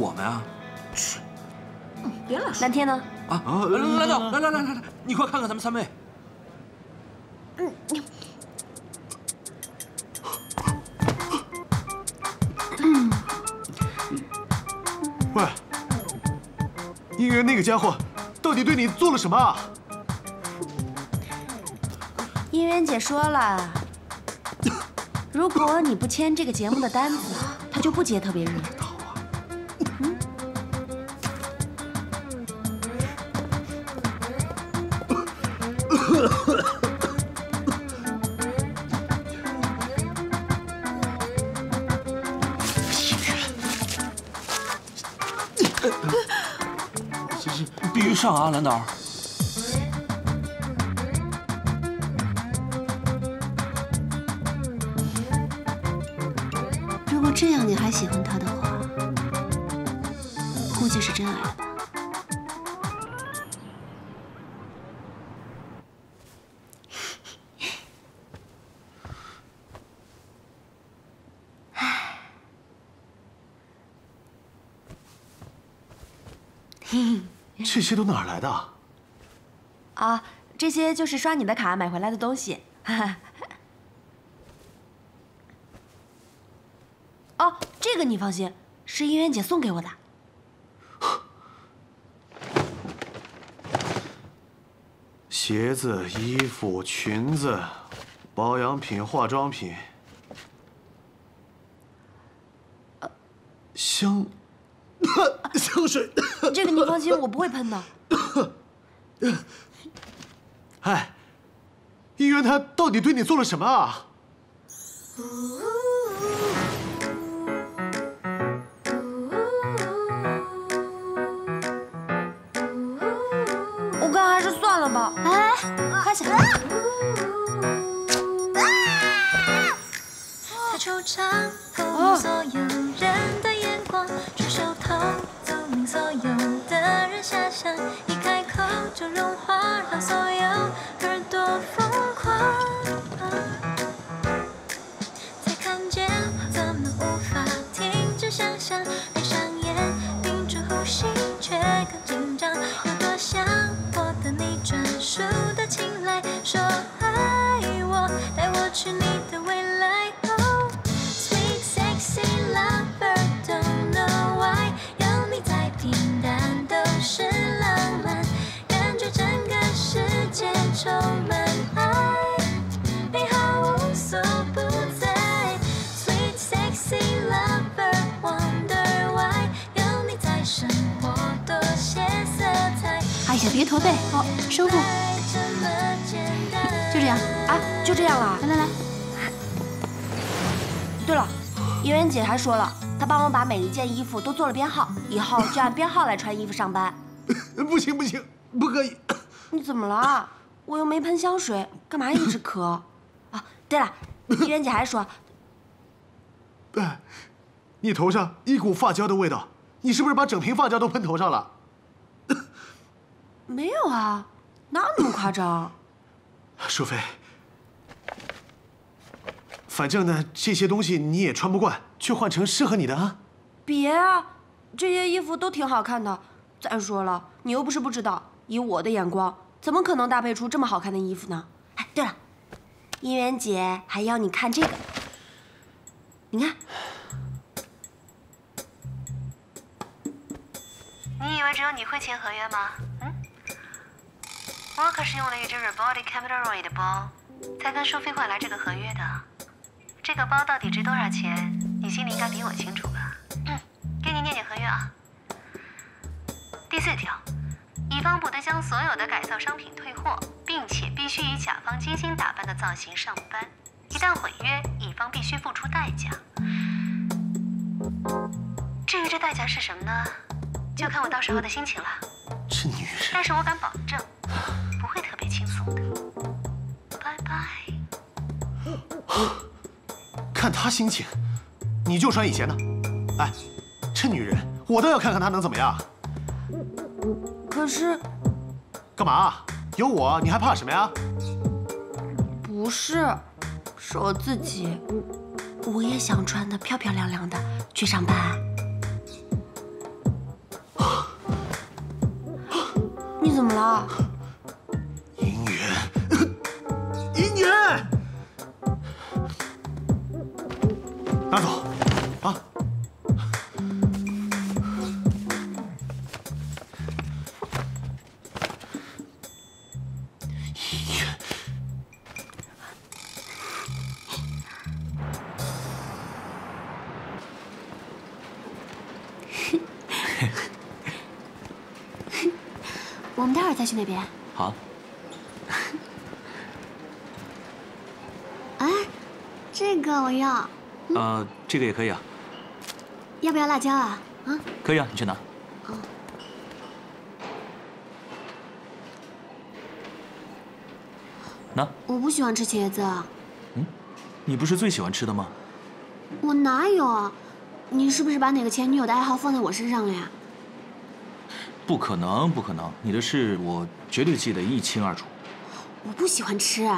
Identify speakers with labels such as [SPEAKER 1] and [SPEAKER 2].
[SPEAKER 1] 我们啊，
[SPEAKER 2] 去，别老说。
[SPEAKER 3] 蓝天呢？
[SPEAKER 1] 啊，来到，来来来来来，你快看看咱们三妹。嗯。
[SPEAKER 4] 喂，姻缘那个家伙到底对你做了什么啊？
[SPEAKER 3] 姻缘姐说了，如果你不签这个节目的单子，她就不接特别日。
[SPEAKER 1] 必须上啊，蓝导！
[SPEAKER 2] 如果这样你还喜欢他的话，估计是真爱了
[SPEAKER 4] 这些都哪儿来的？
[SPEAKER 3] 啊，这些就是刷你的卡买回来的东西。哦，这个你放心，是姻缘姐送给我的。
[SPEAKER 4] 鞋子、衣服、裙子、保养品、化妆品、香。香水，
[SPEAKER 3] 这个你放心，我不会喷的。
[SPEAKER 4] 哎，一元他到底对你做了什么啊？
[SPEAKER 3] 我看还是算了吧。
[SPEAKER 2] 哎，快起来！别驼背，好，收腹，就这样
[SPEAKER 3] 啊，就这样了。
[SPEAKER 2] 来来来。
[SPEAKER 3] 对了，叶媛姐还说了，她帮我把每一件衣服都做了编号，以后就按编号来穿衣服上班。
[SPEAKER 4] 不行不行，不可以。
[SPEAKER 3] 你怎么了？我又没喷香水，干嘛一直咳？啊，对了，叶媛姐还说，
[SPEAKER 4] 哎，你头上一股发胶的味道，你是不是把整瓶发胶都喷头上了？
[SPEAKER 3] 没有啊，哪有那么夸张？
[SPEAKER 4] 淑妃，反正呢，这些东西你也穿不惯，去换成适合你的啊。
[SPEAKER 3] 别啊，这些衣服都挺好看的。再说了，你又不是不知道，以我的眼光，怎么可能搭配出这么好看的衣服呢？哎，对了，姻缘姐还要你看这个，你看。
[SPEAKER 5] 你以为只有你会签合约吗？嗯。我可是用了一只 Rebody Cameron 的包，才跟淑妃换来这个合约的。这个包到底值多少钱？你心里应该比我清楚吧？嗯，给你念念合约啊。第四条，乙方不得将所有的改造商品退货，并且必须以甲方精心打扮的造型上班。一旦毁约，乙方必须付出代价。至于这代价是什么呢？就看我到时候的心情了。
[SPEAKER 4] 这女人，
[SPEAKER 5] 但是我敢保证。不会特别轻松的，拜拜。
[SPEAKER 4] 看她心情，你就穿以前的。哎，这女人，我倒要看看她能怎么样。
[SPEAKER 3] 可是，
[SPEAKER 4] 干嘛？有我，你还怕什么呀？
[SPEAKER 3] 不是，是我自己，我也想穿的漂漂亮亮的去上班。你怎么了？
[SPEAKER 4] 银元，银元，拿走，啊！
[SPEAKER 6] 我们待会儿再去那边。
[SPEAKER 1] 好，
[SPEAKER 6] 哎，这个我要，
[SPEAKER 1] 呃，这个也可以啊，
[SPEAKER 6] 要不要辣椒啊？啊，
[SPEAKER 1] 可以啊，你去拿。拿，
[SPEAKER 6] 我不喜欢吃茄子，嗯
[SPEAKER 1] 你不是最喜欢吃的吗？
[SPEAKER 6] 我哪有啊？你是不是把哪个前女友的爱好放在我身上了呀？
[SPEAKER 1] 不可能，不可能，你的事我绝对记得一清二楚。
[SPEAKER 6] 我不喜欢吃，